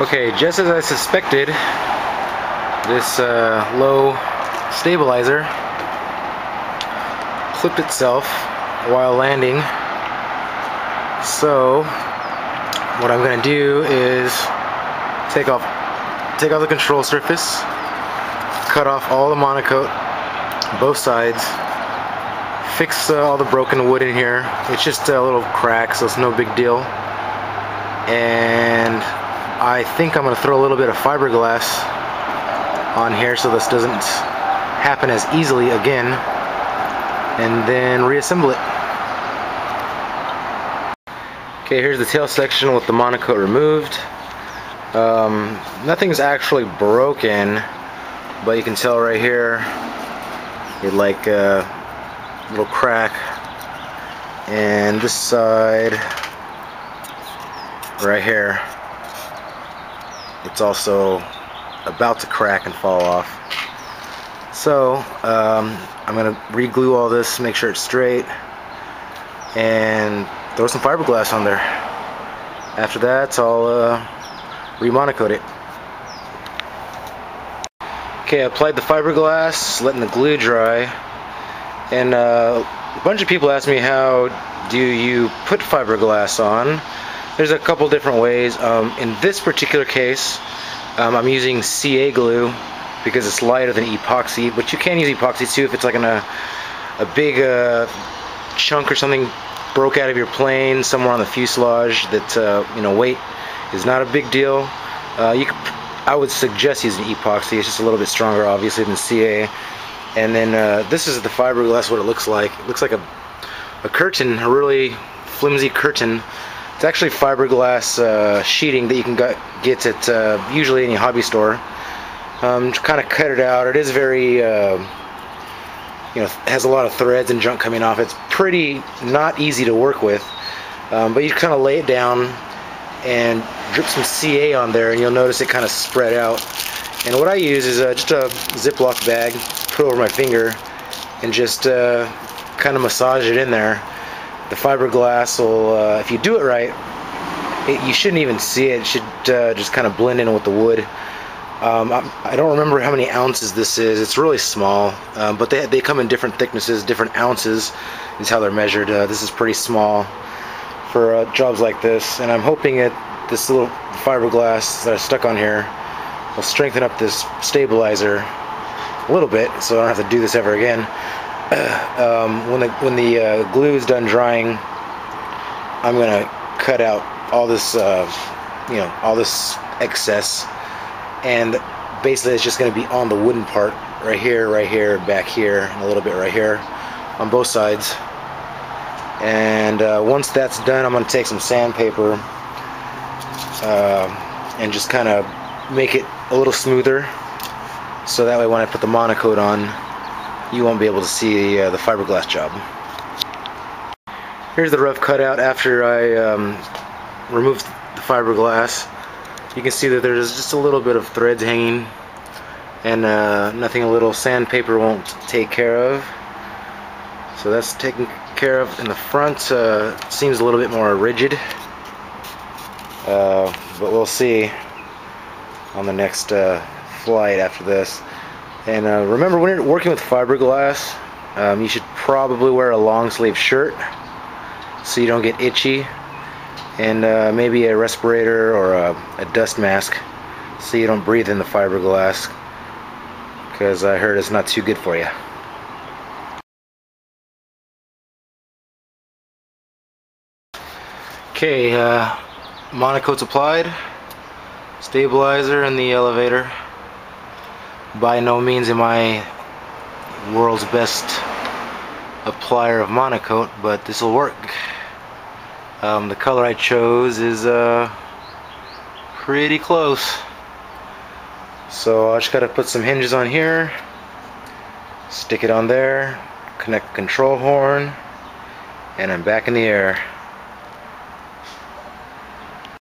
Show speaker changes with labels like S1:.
S1: Okay, just as I suspected, this uh, low stabilizer clipped itself while landing. So, what I'm going to do is take off, take off the control surface, cut off all the MonoKote, both sides, fix uh, all the broken wood in here. It's just a little crack, so it's no big deal. And I think I'm going to throw a little bit of fiberglass on here so this doesn't happen as easily again and then reassemble it. Okay, here's the tail section with the MonoKote removed. Um, nothing's actually broken, but you can tell right here, it like a little crack. And this side, right here, it's also about to crack and fall off. So um, I'm going to re-glue all this, make sure it's straight, and throw some fiberglass on there. After that, I'll uh, it. Okay, I applied the fiberglass, letting the glue dry, and uh, a bunch of people ask me how do you put fiberglass on. There's a couple different ways. Um, in this particular case, um, I'm using CA glue because it's lighter than epoxy, but you can use epoxy too if it's like in a, a big uh, chunk or something broke out of your plane somewhere on the fuselage that uh, you know weight is not a big deal. Uh, you could, I would suggest using epoxy. It's just a little bit stronger, obviously, than CA. And then uh, this is the fiberglass. What it looks like. It looks like a a curtain, a really flimsy curtain it's actually fiberglass uh, sheeting that you can get at uh, usually any hobby store. Um, kind of cut it out. It is very, uh, you know, has a lot of threads and junk coming off. It's pretty not easy to work with, um, but you kind of lay it down and drip some CA on there, and you'll notice it kind of spread out. And what I use is uh, just a Ziploc bag, put over my finger, and just uh, kind of massage it in there the fiberglass will, uh, if you do it right, it, you shouldn't even see it. It should uh, just kind of blend in with the wood. Um, I, don't remember how many ounces this is. It's really small, um, but they, they come in different thicknesses, different ounces is how they're measured. Uh, this is pretty small for uh, jobs like this, and I'm hoping that this little fiberglass that I stuck on here will strengthen up this stabilizer a little bit so I don't have to do this ever again. Um, when the when the uh, glue is done drying, I'm gonna cut out all this, uh, you know, all this excess, and basically it's just gonna be on the wooden part right here, right here, back here, and a little bit right here, on both sides. And uh, once that's done, I'm gonna take some sandpaper uh, and just kind of make it a little smoother, so that way when I put the MonoKote on you won't be able to see uh, the fiberglass job. Here's the rough cutout after I um, removed the fiberglass. You can see that there's just a little bit of threads hanging and uh, nothing a little sandpaper won't take care of. So that's taken care of in the front. Uh, seems a little bit more rigid. Uh, but we'll see on the next uh, flight after this. And uh, remember, when you're working with fiberglass, um, you should probably wear a long sleeve shirt so you don't get itchy. And uh, maybe a respirator or a, a, dust mask so you don't breathe in the fiberglass. Because I heard it's not too good for you. Okay, uh, MonoKote's applied. Stabilizer in the elevator by no means am I world's best applier of MonoKote but this will work. Um, the color I chose is uh, pretty close. So I just gotta put some hinges on here stick it on there connect the control horn and I'm back in the air